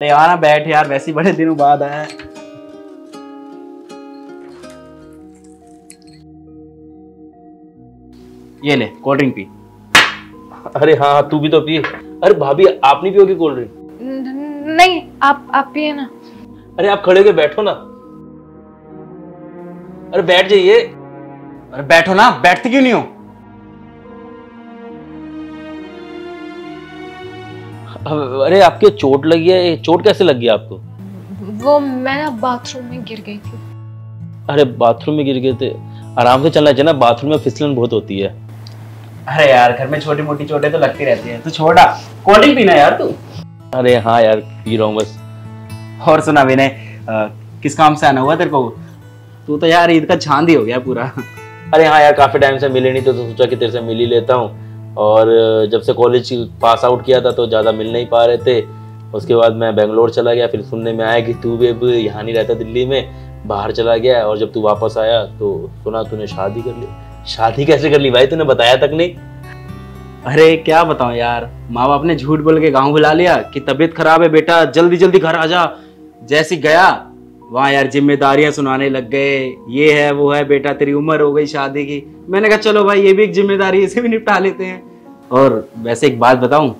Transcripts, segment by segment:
अरे यार ना बैठ यार वैसे बड़े दिनों बाद आया है। ये ले कोल्ड ड्रिंक पी। अरे हाँ तू भी तो पिए अरे भाभी आप नहीं पियोगी कोल्ड ड्रिंक नहीं आप आप पिए ना। अरे आप खड़े होके बैठो ना। अरे बैठ जाइए। अरे बैठो ना बैठते क्यों नहीं हो? अरे आपके चोट लगी है? चोट कैसे लग गई आपको? वो मैं ना बाथरूम में गिर गई थी। अरे बाथरूम में गिर गए थे। आराम से चलना चाहिए ना बाथरूम में फिसलन बहुत होती है। अरे यार घर में छोटी मोटी चोटें तो लगती रहती है। तू छोड़ा कोल्ड ड्रिंक पीना यार तू? अरे हाँ यार पी रहा हूँ बस। और सुना विनय किस काम से आना हुआ तेरे को? तू तो यार ईद का चाँद ही हो गया पूरा। अरे हाँ यार काफ़ी टाइम से मिले नहीं तो, तो सोचा कि तेरे से मिल ही लेता हूँ। और जब से कॉलेज पास आउट किया था तो ज़्यादा मिल नहीं पा रहे थे। उसके बाद मैं बेंगलोर चला गया, फिर सुनने में आया कि तू भी अब यहाँ नहीं रहता दिल्ली में, बाहर चला गया और जब तू वापस आया तो सुना तूने शादी कर ली। शादी कैसे कर ली भाई? तूने बताया तक नहीं? अरे, क्या बताऊँ यार? माँ बाप ने झूठ बोल के गाँव बुला लिया कि तबीयत खराब है बेटा जल्दी जल्दी घर आ जा। जैसे गया वहाँ यार जिम्मेदारियाँ सुनाने लग गए। ये है वो है बेटा तेरी उम्र हो गई शादी की। मैंने कहा चलो भाई ये भी एक ज़िम्मेदारी इसे भी निपटा लेते हैं। और वैसे एक बात बताऊँ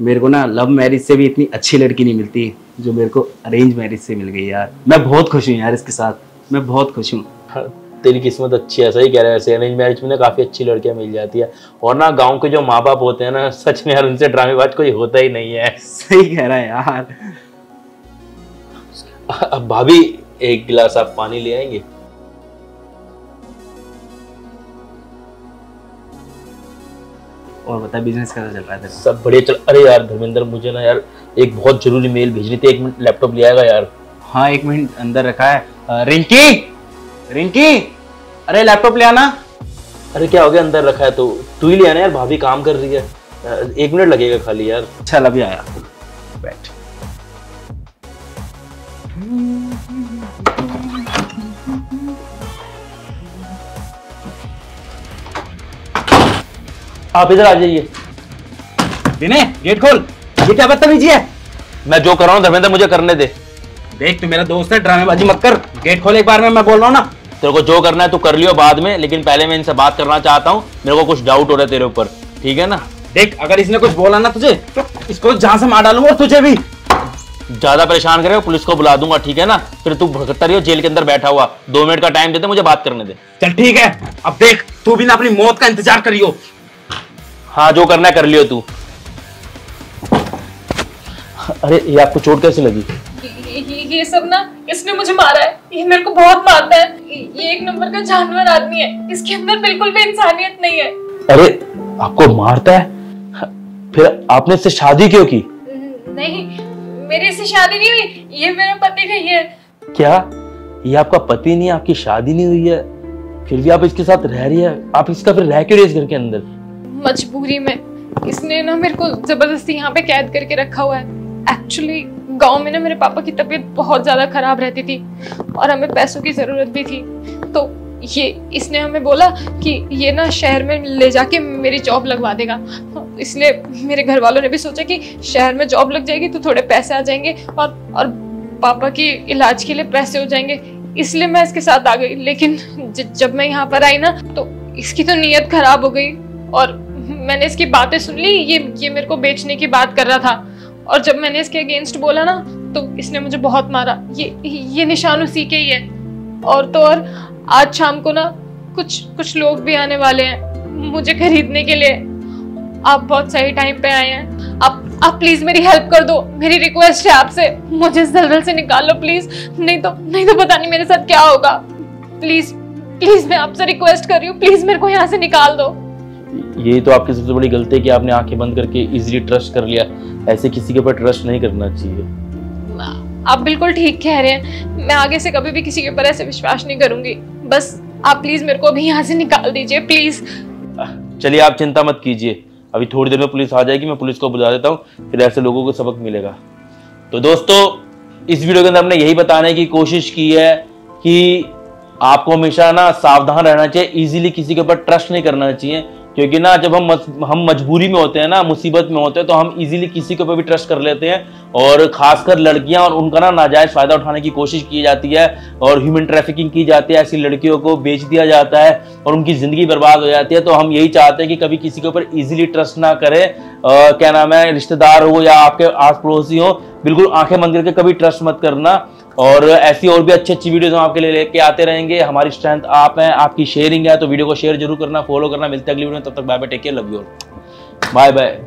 मेरे को ना लव मैरिज से भी इतनी अच्छी लड़की नहीं मिलती जो मेरे को अरेंज मैरिज से मिल गई यार। मैं बहुत खुश हूँ यार इसके साथ। मैं बहुत खुश हूँ। हाँ, तेरी किस्मत अच्छी है सही कह रहे हैं। वैसे अरेंज मैरिज में ना काफ़ी अच्छी लड़कियाँ मिल जाती है। और ना गाँव के जो माँ बाप होते हैं ना सच में यार उनसे ड्रामेबाज कोई होता ही नहीं है। सही कह रहा है यार। अब भाभी एक गिलास आप पानी ले आएँगे? और बता बिज़नेस कैसा चल रहा है सब बढ़िया चल अरे यार धर्मेंद्र मुझे ना यार एक बहुत ज़रूरी मेल भेजनी थी एक मिनट लैपटॉप ले आएगा यार। हाँ एक मिनट अंदर रखा है। रिंकी! रिंकी! अरे लैपटॉप ले आना। अरे क्या हो गया अंदर रखा है तो तू ही ले आना यार भाभी काम कर रही है। एक मिनट लगेगा खाली यार। चल अभी आया। बैठ। आप इधर आ जाइए। विनय गेट खोल। ये क्या बदतमीजी है? मैं जो कर रहा हूँ धर्मेंद्र मुझे करने दे। देख तू मेरा दोस्त है ड्रामेबाजी मत कर। गेट खोल एक बार में मैं बोल रहा हूँ ना। तेरे को जो करना है तू कर लियो बाद में लेकिन पहले मैं इनसे बात करना चाहता हूँ। मेरे को कुछ डाउट हो रहा है तेरे ऊपर। ठीक है ना? देख अगर इसने कुछ बोला ना तुझे तो इसको जहाँ से मार डालूँगा तुझे भी। ज़्यादा परेशान करे पुलिस को बुला दूँगा ठीक है ना? फिर तू भगतर रही हो जेल के अंदर बैठा हुआ। दो मिनट का टाइम देते मुझे बात करने दे। चल ठीक है। अब देख तू भी ना अपनी मौत का इंतज़ार करियो। हाँ जो करना है कर लियो तू। अरे ये आपको चोट कैसे लगी? ये, ये, ये सब ना इसने मुझे मारा है। ये मेरे को बहुत मारता है। ये एक नंबर का जानवर आदमी है। इसके अंदर बिल्कुल भी इंसानियत नहीं है। अरे आपको मारता है? फिर आपने इससे शादी क्यों की? नहीं मेरी इससे शादी नहीं हुई ये मेरा पति नहीं है क्या? ये आपका पति नहीं है आपकी शादी नहीं हुई है? फिर भी आप इसके साथ रह रही है? आप इसका फिर रह क्यों रही इस घर के अंदर? मजबूरी में। इसने ना मेरे को ज़बरदस्ती यहाँ पे कैद करके रखा हुआ है। एक्चुअली गाँव में ना मेरे पापा की तबीयत बहुत ज़्यादा खराब रहती थी और हमें पैसों की ज़रूरत भी थी। तो ये इसने हमें बोला कि ये ना शहर में ले जाके मेरी जॉब लगवा देगा। इसलिए मेरे घर वालों ने भी सोचा कि शहर में जॉब लग जाएगी तो थोड़े पैसे आ जाएँगे और और पापा की इलाज के लिए पैसे हो जाएँगे। इसलिए मैं इसके साथ आ गई। लेकिन ज, जब मैं यहाँ पर आई ना तो इसकी तो नीयत खराब हो गई और मैंने इसकी बातें सुन ली। ये ये मेरे को बेचने की बात कर रहा था। और जब मैंने इसके अगेंस्ट बोला ना तो इसने मुझे बहुत मारा। ये ये निशान उसी के ही है। और तो और आज शाम को ना कुछ कुछ लोग भी आने वाले हैं मुझे खरीदने के लिए। आप बहुत सही टाइम पे आए हैं। आप आप प्लीज़ मेरी हेल्प कर दो। मेरी रिक्वेस्ट है आपसे। मुझे इस दलदल से निकाल लो प्लीज़ नहीं तो नहीं तो पता नहीं मेरे साथ क्या होगा। प्लीज़ प्लीज़ मैं आपसे रिक्वेस्ट कर रही हूँ। प्लीज़ मेरे को यहाँ से निकाल दो। यही तो आपकी सबसे बड़ी गलती है कि आपने आँखें बंद करके इजीली ट्रस्ट कर लिया। ऐसे किसी के ऊपर ट्रस्ट नहीं करना चाहिए। आप बिल्कुल ठीक कह रहे हैं। मैं आगे से कभी भी किसी के ऊपर ऐसे विश्वास नहीं करूँगी। बस आप प्लीज़ मेरे को अभी यहाँ से निकाल दीजिए प्लीज़ चलिए आप चिंता मत कीजिए। अभी थोड़ी देर में पुलिस आ जाएगी, मैं पुलिस को बुला देता हूँ, फिर ऐसे लोगों को सबक मिलेगा। तो दोस्तों, इस वीडियो के अंदर हमने यही बताने की कोशिश की है कि आपको हमेशा ना सावधान रहना चाहिए इजीली किसी के ऊपर ट्रस्ट नहीं करना चाहिए। क्योंकि ना, जब हम हम मजबूरी में होते हैं ना, मुसीबत में होते हैं तो हम इजीली किसी के ऊपर भी ट्रस्ट कर लेते हैं और खासकर लड़कियाँ और उनका ना नाजायज फ़ायदा उठाने की कोशिश की जाती है और ह्यूमन ट्रैफिकिंग की जाती है, ऐसी लड़कियों को बेच दिया जाता है और उनकी ज़िंदगी बर्बाद हो जाती है तो हम यही चाहते हैं कि कभी किसी के ऊपर इजीली ट्रस्ट ना करें। क्या नाम है, रिश्तेदार हो या आपके आस पड़ोसी हो, बिल्कुल आँखें बंद करके कभी ट्रस्ट मत करना। और ऐसी और भी अच्छी अच्छी वीडियोस हम आपके लिए लेके आते रहेंगे। हमारी स्ट्रेंथ आप हैं, आपकी शेयरिंग है तो वीडियो को शेयर ज़रूर करना फॉलो करना। मिलते हैं अगली वीडियो में, तब तक bye bye take care love you bye bye